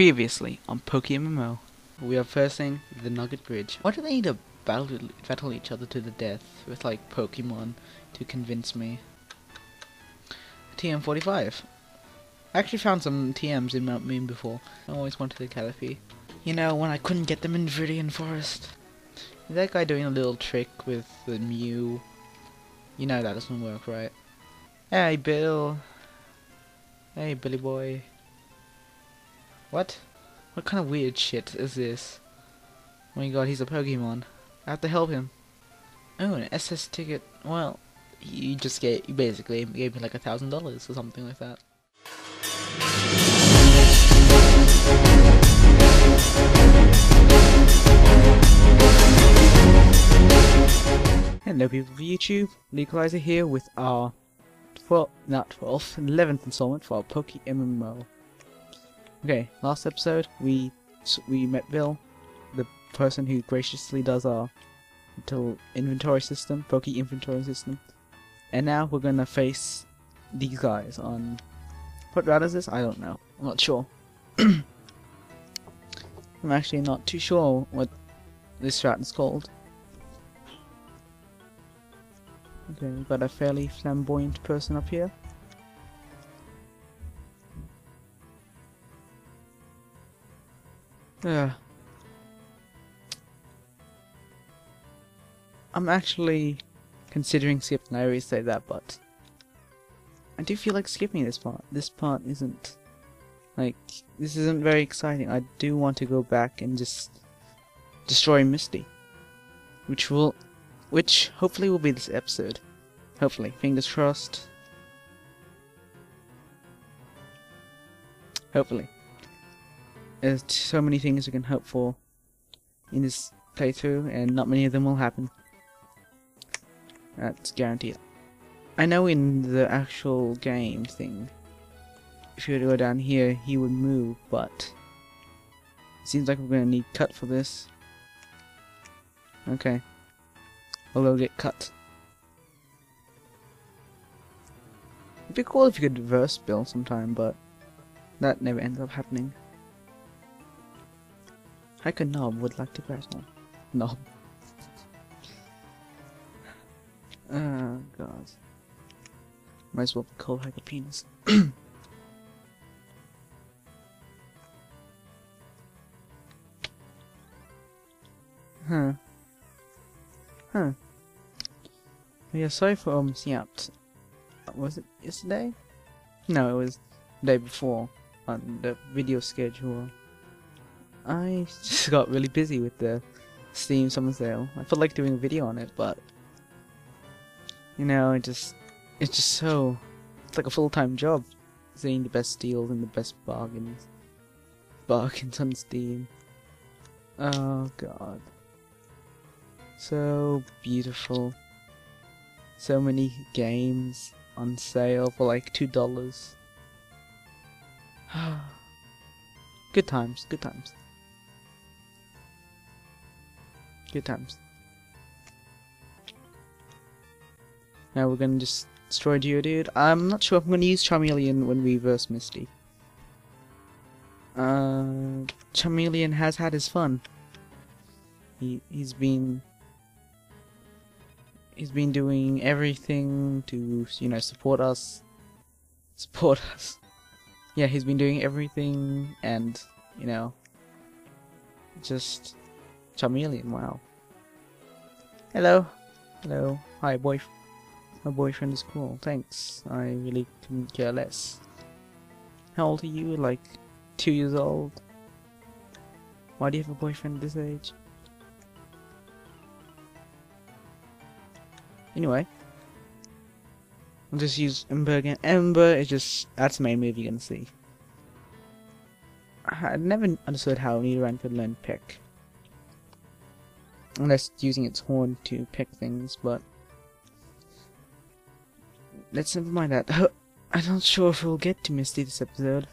Previously on PokeMMO, we are facing the Nugget Bridge. Why do they need to battle, battle each other to the death with like Pokemon to convince me? TM45. I actually found some TMs in Mount Moon before. I always wanted the Caterpie. You know, when I couldn't get them in Viridian Forest. Is that guy doing a little trick with the Mew? You know that doesn't work, right? Hey, Bill. Hey, Billy boy. What? What kind of weird shit is this? Oh my god, he's a Pokemon. I have to help him. Oh, an SS ticket. Well, you just gave, you basically gave me like a thousand dollars or something like that. Hello people of YouTube, LeEqualizer here with our 12, not 12th, 11th installment for our Poke MMO. Okay, last episode we we met Bill, the person who graciously does our until inventory system, Poke inventory system, and now we're gonna face these guys on what route is this? I don't know. I'm not sure. I'm actually not too sure what this route is called. Okay, we've got a fairly flamboyant person up here. Yeah. I'm actually considering skipping. I always say that, but I do feel like skipping this part. This part isn't like this isn't very exciting. I do want to go back and just destroy Misty, which will, which hopefully will be this episode. Hopefully, fingers crossed. Hopefully. There's so many things we can hope for in this playthrough, and not many of them will happen. That's guaranteed. I know in the actual game thing, if you were to go down here, he would move, but it seems like we're going to need cut for this. Okay. I'll get cut. It'd be cool if you could reverse Bill sometime, but that never ends up happening. Hiker Knob would like to battle. Knob. Oh god. Might as well be called Hiker Penis. huh. Huh. Yeah, sorry for um yapped. Was it yesterday? No, it was the day before on the video schedule. I just got really busy with the Steam Summer Sale. I felt like doing a video on it, but you know, it just it's just so it's like a full time job seeing the best deals and the best bargains bargains on Steam. Oh god. So beautiful. So many games on sale for like two dollars. good times, good times. Good times. Now we're gonna just destroy Geodude. I'm not sure if I'm gonna use Charmeleon when we verse Misty. Uh, Charmeleon has had his fun. He he's been he's been doing everything to you know support us, support us. Yeah, he's been doing everything, and you know, just Charmeleon. Wow. Hello, hello. Hi, boy. My boyfriend is cool. Thanks. I really couldn't care less. How old are you? Like two years old. Why do you have a boyfriend this age? Anyway, I'll just use Ember again. Ember is just that's the main move you're gonna see. I never understood how Nidoran could learn Peck. Unless using its horn to pick things, but let's never mind that. I'm not sure if we'll get to Misty this episode.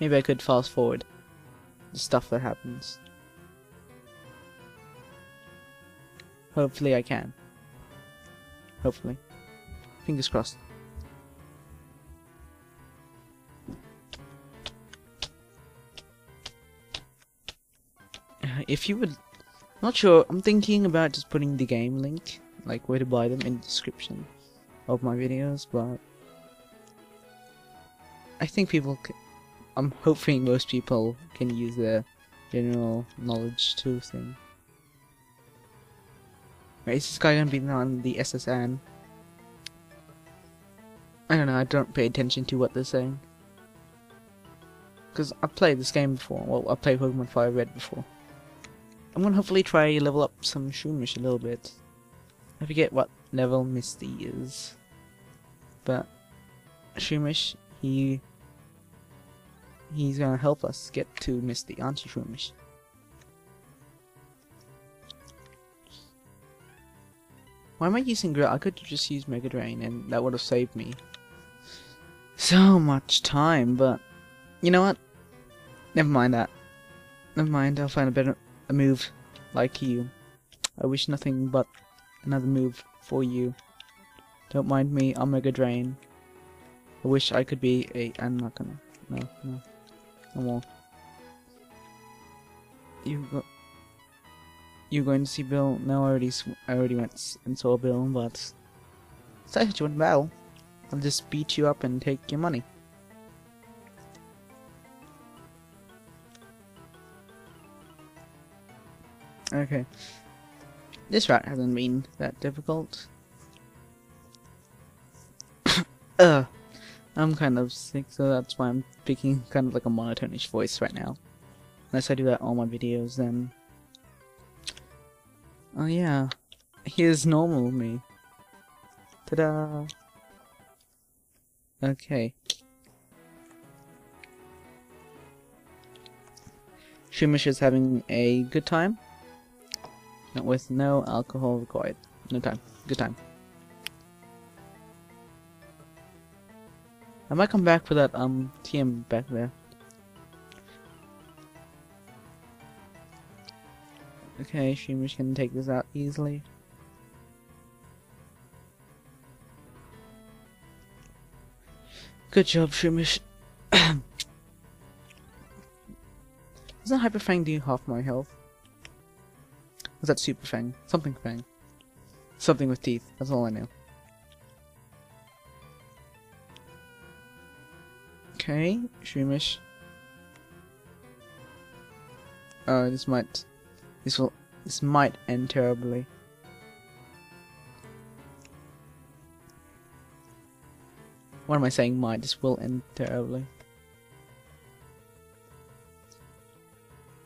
Maybe I could fast forward the stuff that happens. Hopefully I can. Hopefully. Fingers crossed. If you would, not sure. I'm thinking about just putting the game link, like where to buy them, in the description of my videos. But I think people. I'm hoping most people can use their general knowledge to thing. Wait, is this guy gonna be on the SS Anne? I don't know, I don't pay attention to what they're saying. Because I've played this game before. Well, I played Pokemon Fire Red before. I'm gonna hopefully try level up some Shroomish a little bit. I forget what level Misty is. But Shroomish, he he's gonna help us get to Misty, aren't you, Shroomish? Why am I using Grill? I could just use Mega Drain and that would have saved me so much time, but you know what? Never mind that. Never mind, I'll find a better a move like you. I wish nothing but another move for you. Don't mind me, I'm Mega Drain. I wish I could be a. I'm not gonna. No, no. No more. You go. You're going to see Bill? No, I already. I already went and saw Bill, but. Say you want battle. I'll just beat you up and take your money. Okay. This route hasn't been that difficult. uh, I'm kind of sick, so that's why I'm speaking kind of like a monotonish voice right now. Unless I do that all my videos, then... Oh yeah, here's normal me. Ta-da! Okay. Shroomish is having a good time. With no alcohol required. No time. Good time. I might come back for that um TM back there. Okay, Shroomish can take this out easily. Good job, Shroomish. Doesn't Hyper Fang do half my health? Was that Super Fang? Something Fang. Something with teeth, that's all I know. Okay, Shroomish. Oh, this might... This will... This might end terribly. What am I saying? Might. This will end terribly.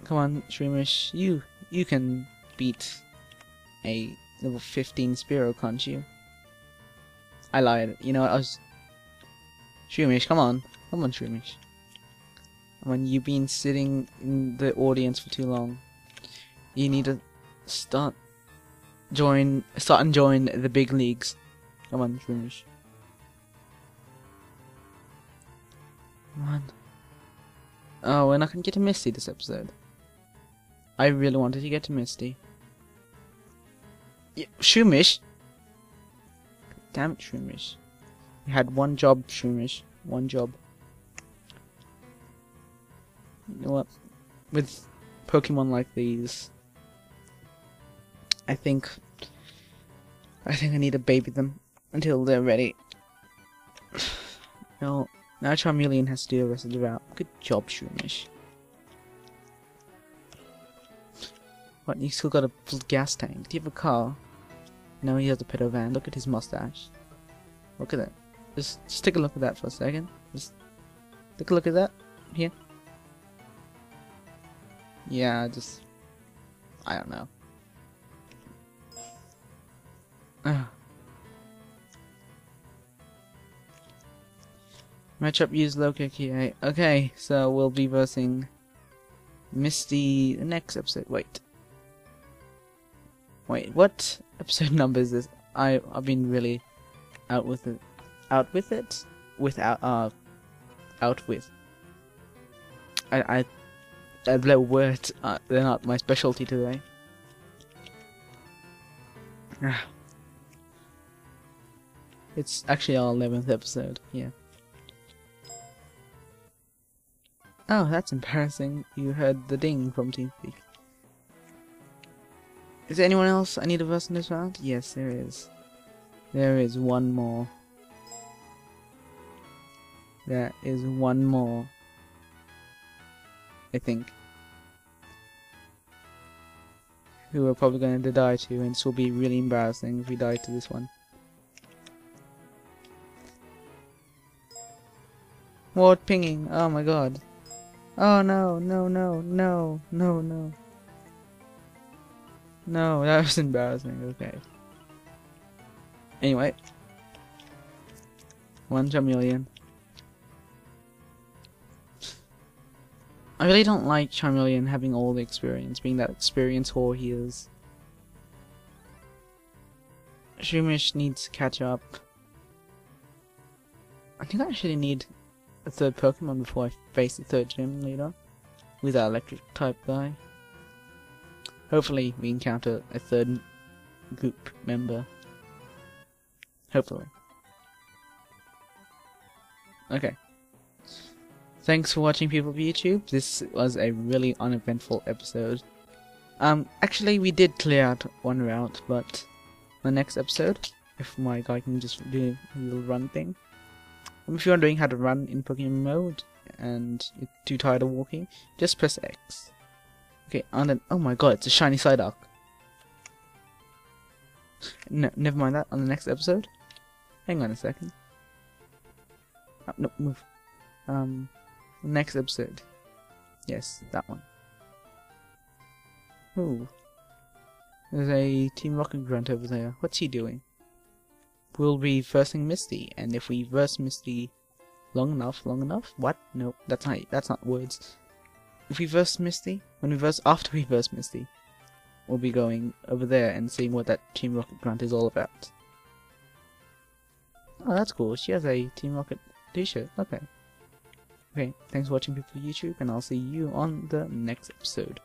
Come on, Shroomish. You, you can beat a level 15 Spearow, can't you? I lied. You know what? I was... Shroomish, come on. Come on, Shroomish. Come on, you've been sitting in the audience for too long. You need to start join start and join the big leagues. Come on, Shroomish. Oh, we're not gonna get to Misty this episode. I really wanted to get to Misty. Yeah, Shroomish! Damn it, Shroomish. You had one job, Shroomish. One job. You know what? With Pokemon like these, I think I think I need to baby them until they're ready. no, now Charmeleon has to do the rest of the route. Good job, Shroomish. What, you still got a gas tank? Do you have a car? No, he has a pedo van. Look at his mustache. Look at that. Just, just take a look at that for a second. Just take a look at that. Here. Yeah, just... I don't know. Ah. Matchup use Loki key. Okay, so we'll be versing Misty the next episode. Wait. Wait, what episode number is this? I I've been really out with it. Out with it? Without uh out with. I I I words uh, they're not my specialty today. it's actually our eleventh episode, yeah. Oh, that's embarrassing. You heard the ding from TeamSpeak. Is there anyone else I need to verse in this round? Yes, there is. There is one more. There is one more. I think. Who we're probably going to die to, and this will be really embarrassing if we die to this one. What pinging? Oh my god. Oh no, no, no, no, no, no. No, that was embarrassing, okay. Anyway. One Charmeleon. I really don't like Charmeleon having all the experience, being that experience whore he is. Shroomish needs to catch up. I think I actually need a third Pokemon before I face the third gym leader with that electric type guy. Hopefully we encounter a third group member. Hopefully. Okay. Thanks for watching people of YouTube. This was a really uneventful episode. Um, actually we did clear out one route, but the next episode, if my guy can just do a little run thing. If you're wondering how to run in Pokemon mode and you're too tired of walking, just press X. Okay, and then, oh my god, it's a shiny Psyduck. No, never mind that, on the next episode. Hang on a second. Oh, no, move. Um, next episode. Yes, that one. Ooh. There's a Team Rocket Grunt over there. What's he doing? We'll be versing Misty, and if we verse Misty long enough, long enough? What? No, that's not that's not words. If we verse Misty, when we verse after we verse Misty, we'll be going over there and seeing what that Team Rocket Grunt is all about. Oh, that's cool. She has a Team Rocket t-shirt. Okay. Okay, thanks for watching people YouTube, and I'll see you on the next episode.